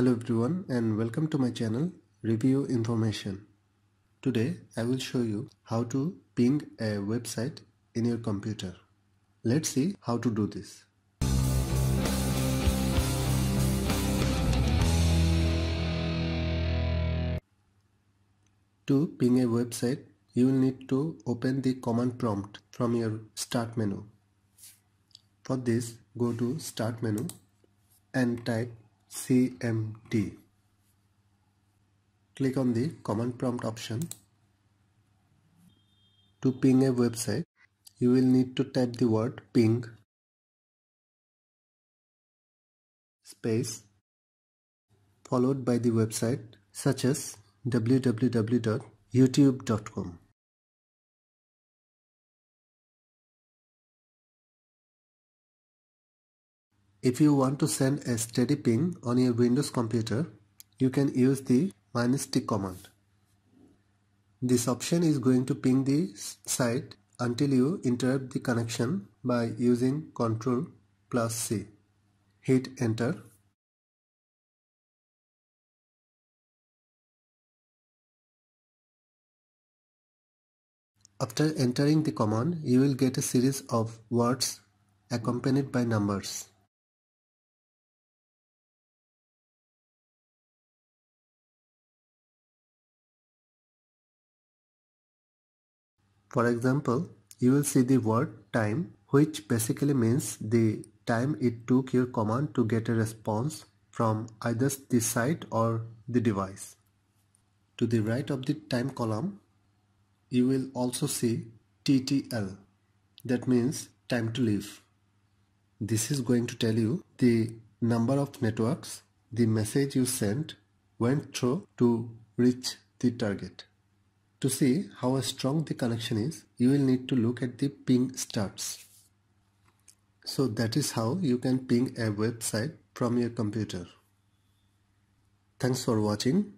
Hello everyone and welcome to my channel Review Information. Today I will show you how to ping a website in your computer. Let's see how to do this. To ping a website, you will need to open the command prompt from your start menu. For this, go to start menu and type CMD. Click on the command prompt option. To ping a website, you will need to type the word ping space followed by the website such as www.youtube.com. If you want to send a steady ping on your Windows computer, you can use the minus t command. This option is going to ping the site until you interrupt the connection by using Ctrl plus C. Hit enter. After entering the command, you will get a series of words accompanied by numbers. For example, you will see the word time which basically means the time it took your command to get a response from either the site or the device. To the right of the time column, you will also see TTL that means time to leave. This is going to tell you the number of networks the message you sent went through to reach the target. To see how strong the connection is, you will need to look at the ping stats. So that is how you can ping a website from your computer. Thanks for watching.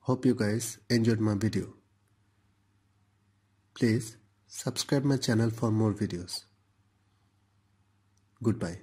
Hope you guys enjoyed my video. Please subscribe my channel for more videos. Goodbye.